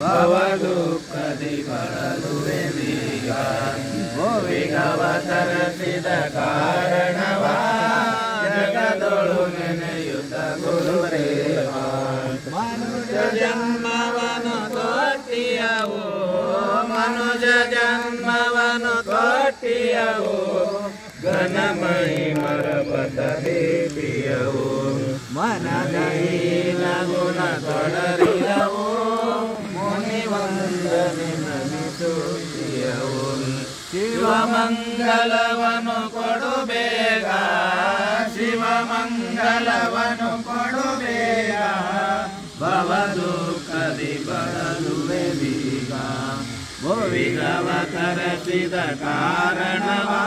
ಭವ ದುಃಖದಿ ಬಳಲುವೆ ಬೀಗ ಭೋವಿಗವ ತರಸಿದ ಕಾರಣವ ಜಗದೊಳು ನೆನೆಯುತ್ತ ಗುರುದೇವ ಮನುಜ ಜನ್ಮವನು ತೊಟ್ಟಿಯವು ಮನುಜ ಜನ್ಮವನು ತೊಟ್ಟಿಯವು ಘನಮಯಿ ಮರಪತ ದೀಪಿಯವು ಮನದೀನ ಗುಣ ತೊಡರಿಯವು ಮುನಿವಂದನೆ ನಮಿಸುತ್ತಿಯವು ಶಿವಮಂಗಲವನು ಕೊಡು ಬೇಗ ಶಿವಮಂಗಲವನು ಕೊಡು ಬೇಗ ಭವ ದುಃಖದಿ ಬಳಲುವೆ ಬೀಗ ಭುವಿಗವ ತರಸಿದ ಕಾರಣವಾ